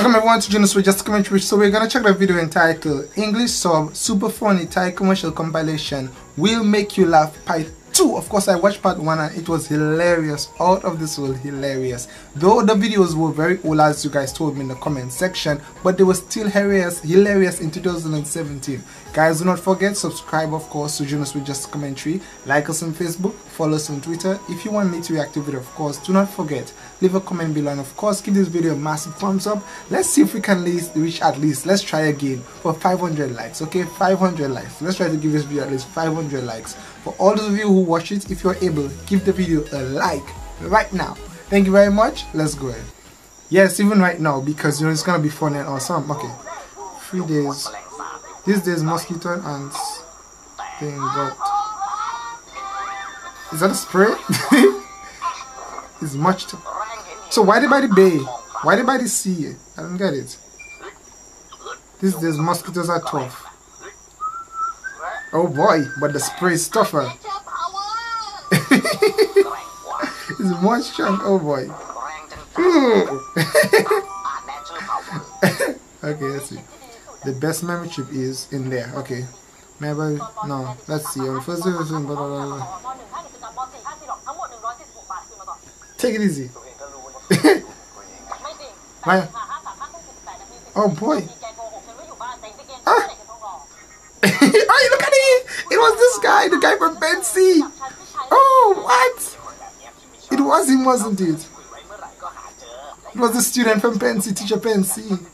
Welcome everyone to Jonas with Just Commentary. So we're gonna check the video entitled English Sub Super Funny Thai Commercial Compilation Will Make You Laugh Part 2. Of course I watched part 1 and it was hilarious. Out of this world hilarious. Though the videos were very old as you guys told me in the comment section, but they were still hilarious hilarious in 2017. Guys do not forget subscribe of course to Jonas with Just Commentary. Like us on Facebook, follow us on Twitter. If you want me to react to video of course do not forget leave a comment below. And of course give this video a massive thumbs up. Let's see if we can reach at least let's try again for 500 likes okay? 500 likes. Let's try to give this video at least 500 likes. For all those of you who watch it if you're able give the video a like right now. Thank you very much. Let's go ahead. Yes even right now because you know it's gonna be fun and awesome okay. Three days. These days mosquito and ants. Thing but is that a spray? It's much too so why they by the bay? Why they by the sea? I don't get it. These mosquitoes are tough. Oh boy, but the spray is tougher. it's much strong. Oh boy. okay, let's see. The best memory chip is in there. Okay. Maybe no. Let's see. First blah, blah, blah. Take it easy. Oh boy. Ah. oh, look at it! It was this guy, the guy from Pensy. Oh, what? It was him, wasn't it? It was the student from Pensy, teacher Pensy.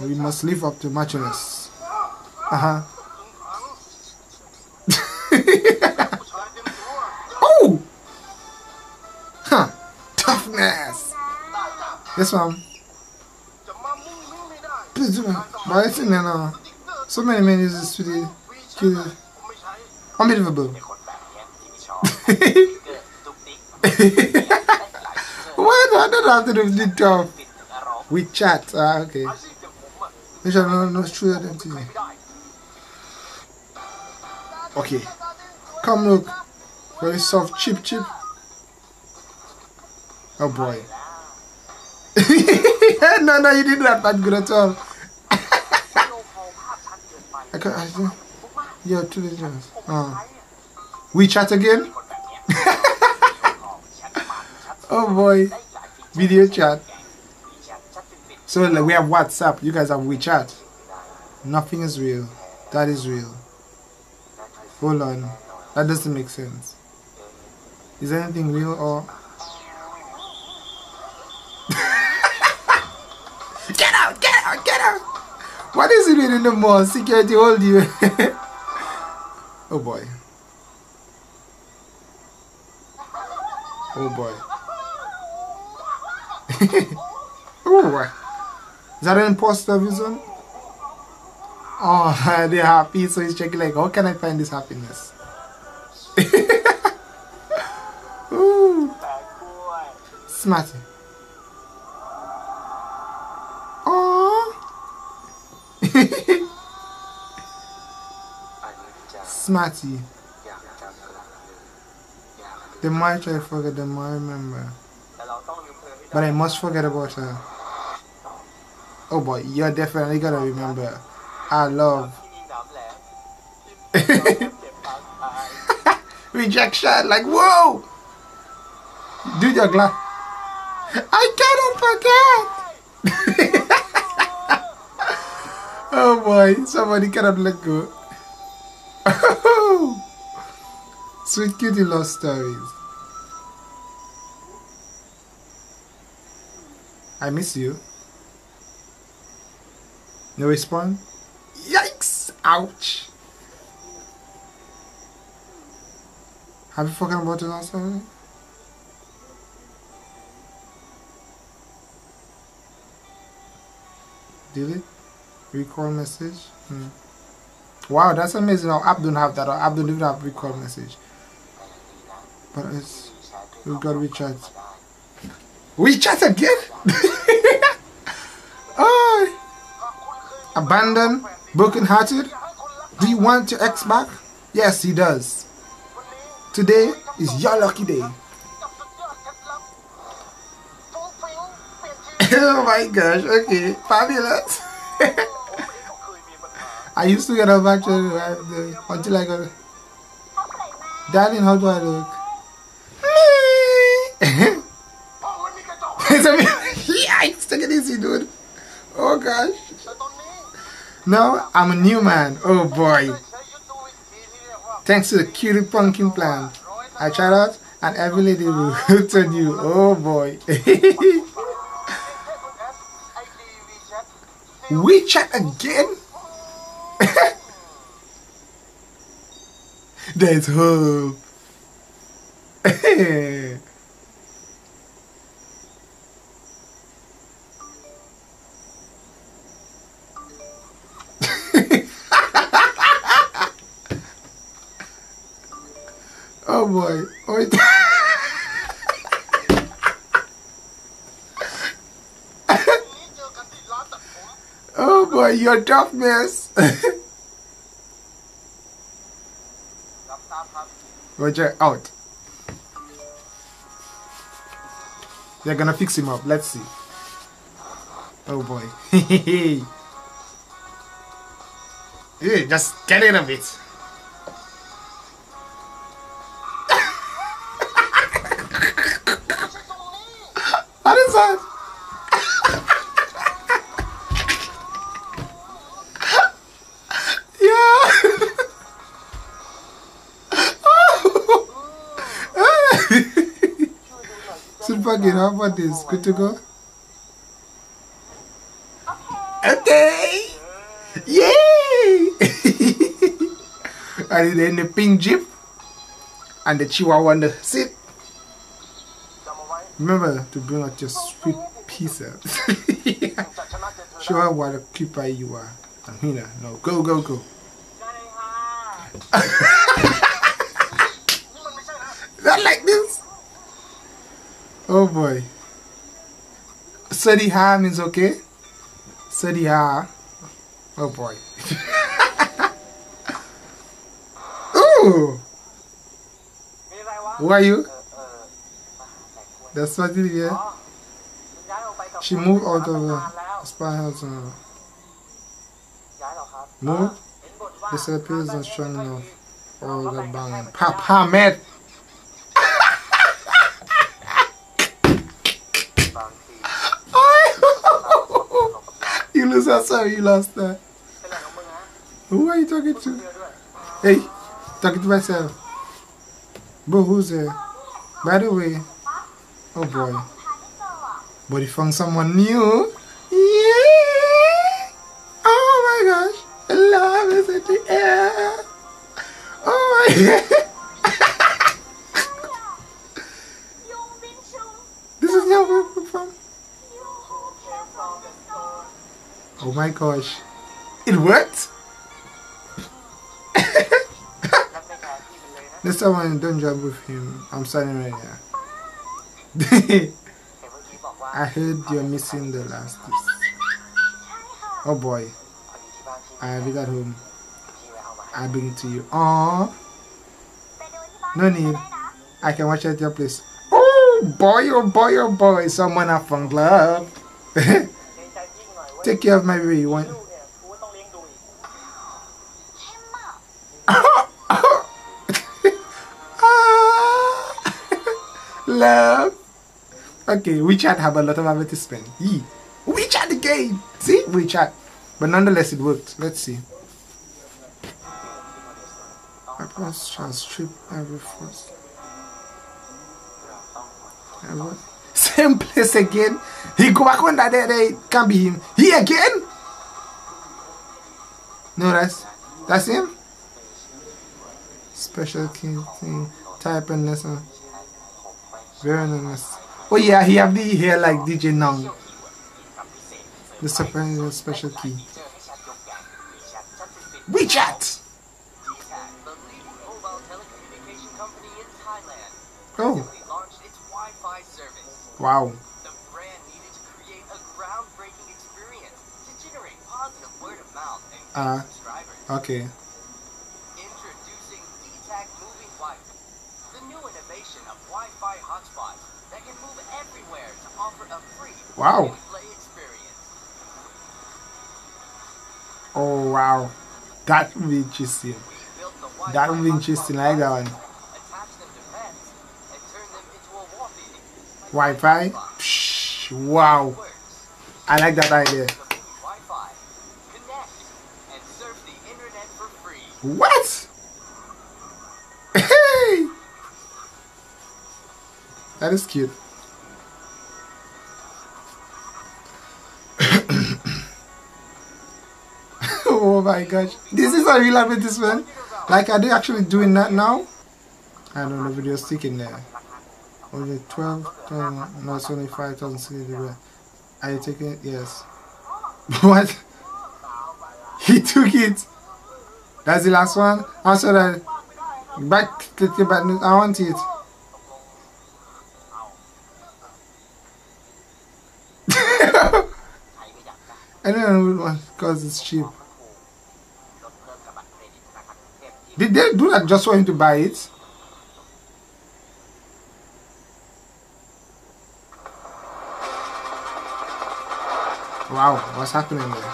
We must live up to maturity. Uh-huh. Yes, ma'am. Please do not. But I think now, so many men use this to the kill. Unbelievable. Why do I don't have to do the tough? We chat. Ah, okay. Make sure no, no, true identity. Okay. Come look. Very soft, cheap, cheap. Oh boy. no, no, you didn't have that good at all. I can't, I, yeah, two legends. Uh, we chat again? oh boy. Video chat. So like, we have WhatsApp. You guys have WeChat. Nothing is real. That is real. Hold on. That doesn't make sense. Is anything real or... get out! Get out! Get out! What is it in the mall? Security hold you. oh boy. Oh boy. oh. Is that an imposter vision? Oh, they're happy, so he's checking like, how can I find this happiness? Ooh. Smarty. Smarty. The more I try to forget, the more I remember. But I must forget about her. Oh boy, you're definitely gonna remember. I love. Rejection, like whoa! Do your glass. I cannot forget! oh boy, somebody cannot let go. Sweet cutie love stories. I miss you. No response? Yikes! Ouch! Have you forgotten about the last time? Delete? Record message? Hmm. Wow, that's amazing how app don't have that. Our app don't even have record message we've got WeChat. WeChat again? oh, abandoned, broken-hearted. Do you want your ex back? Yes, he does. Today is your lucky day. oh my gosh, okay, fabulous. I used to get a back to, until I got. Darling, how do I look? oh, let me get down. Yikes, take it easy, dude. Oh, gosh. No, I'm a new man. Oh, boy. Thanks to the cutie pumpkin plant. I tried out and every lady will turn you. Oh, boy. WeChat again? There's hope. Oh boy, you're tough, miss. Roger out. They're gonna fix him up. Let's see. Oh boy. hey, just get rid of it. Papa get up for. Good to go. Okay. Yay! and then the pink jeep and the chihuahua on the seat. Remember to bring out your sweet pizza. Show her what a keeper you are. Amina, no, go, go, go. Oh boy. Sariha means okay. Sariha. Oh boy. Ooh. Who are you? That's what it is. She moved out of the spy house. Uh, moved. Disappears and strong enough. Oh, the bang. Papa met. Who's outside you last time? Who are you talking to? Hey, talking to myself. Bro, who's there? By the way, oh boy. But he found someone new. Yeah! Oh my gosh. Love is in the air. Oh my god. my gosh. It worked? Next time I don't jump with him, I'm standing right here. I heard you're missing the last piece. Oh boy. I have it at home. I'll bring it to you. Oh, No need. I can watch it at your place. Oh boy, oh boy, oh boy. Someone I found love. take care of my baby. One. Love. Okay, WeChat have a lot of money advertisement. Yee. WeChat again. See, WeChat. But nonetheless, it worked. Let's see. My past transcript every first. Everyone. Same place again. He go back on that there. They can't be him. He again. No, that's that's him. Special king thing. Type and listen. Very nice. Oh yeah, he have the hair like DJ Nong. The surprise special key. WeChat. Oh Wow. The brand needed to create a groundbreaking experience to generate positive word of mouth and uh, subscribers. Okay. Introducing DTAC Moving Wi-Fi, the new innovation of Wi-Fi hotspots that can move everywhere to offer a free wow. play experience. Oh wow. That would be interesting. That would be interesting. I like that one. Wi-Fi. Psh, wow, I like that idea. What? Hey! That is cute. oh my gosh. This is a real advertisement. Like, are they actually doing that now? I don't know, video sticking there. Only 12, no, it's only 5,000 Are you taking it? Yes. what? He took it. That's the last one. Also, that back click the button. I want it. Anyone would want because it's cheap. Did they do that just for him to buy it? Wow, what's happening there?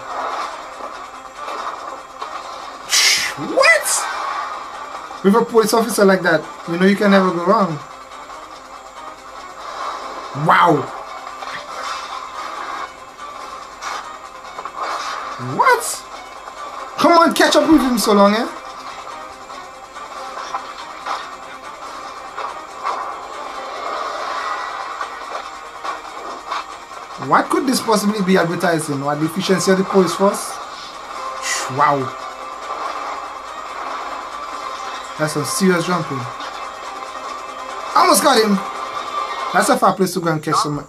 What? With a police officer like that, you know you can never go wrong. Wow. What? Come on, catch up with him so long, eh? What could this possibly be advertising? What the efficiency of the police force? Wow. That's some serious jumping. Almost got him. That's a far place to go and catch someone.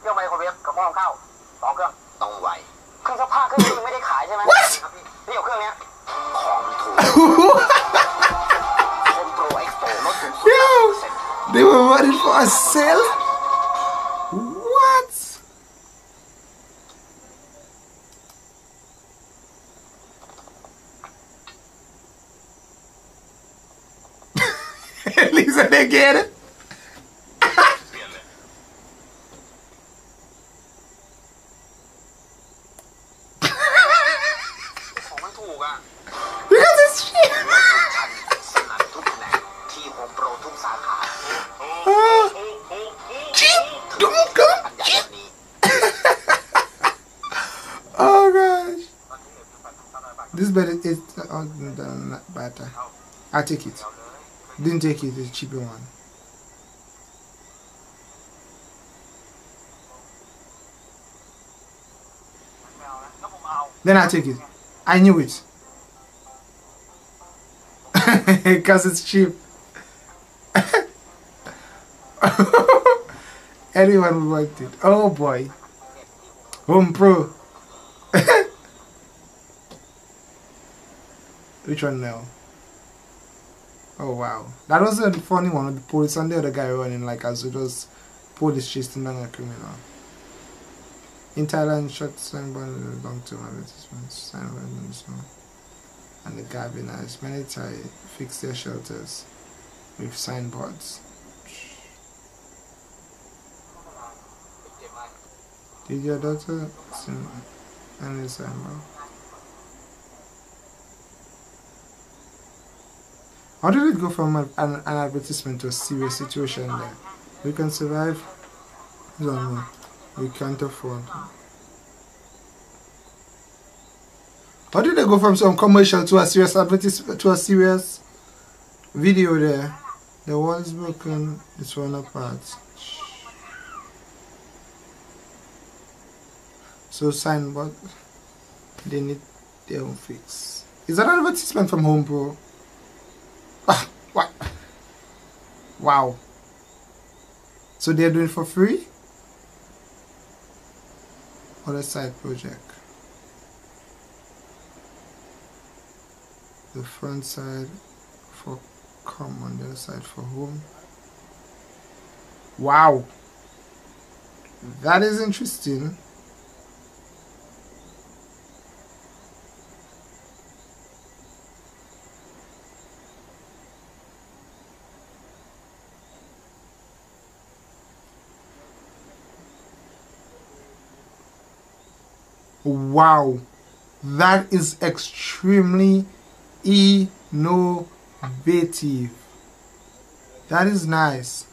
เครื่องไมโครเวฟกับหม้อหุงข้าวสองเครื่องตรงไ Oh gosh. This bed is is- uh, uh, oh, no, not uh, better. I'll take it. Didn't take it, a cheaper one. Then I'll take it. I knew it. Because it's cheap. Anyone would want it. Oh boy. Home Pro. Which one now? Oh wow. That was a funny one with the police and the other guy running like as it was police chasing down a criminal. In Thailand, short signboard long term advertisements, and the Gabinas. Many Thai fix their shelters with signboards. Did your daughter sing any signboard? How did it go from an, an, an advertisement to a serious situation there? We can survive. Don't know. We can't afford. How did they go from some commercial to a serious advertisement to a serious video there? The wall is broken. It's one apart. So signboard. They need their own fix. Is that an advertisement from Home? What? Wow. So they're doing for free? Other side project? The front side for common, the other side for home. Wow. That is interesting. Wow. that is extremely innovative. That is nice.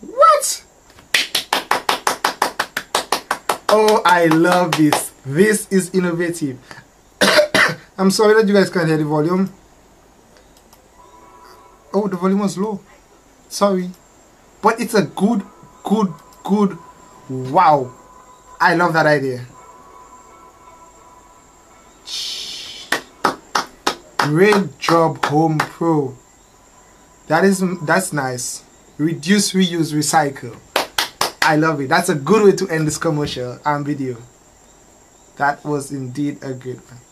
What? Oh i love this. This is innovative. I'm sorry that you guys can't hear the volume. Oh the volume was low sorry. But it's a good good good wow. I love that idea. Great job home pro. That is that's nice. Reduce reuse recycle. I love it. That's a good way to end this commercial and video. That was indeed a great one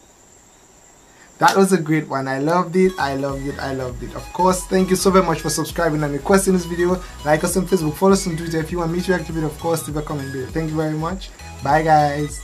that was a great one. I loved it. I loved it. I loved it. Of course thank you so very much for subscribing and requesting this video. Like us on facebook. Follow us on twitter if you want me to it of course leave a comment below. Thank you very much. Bye guys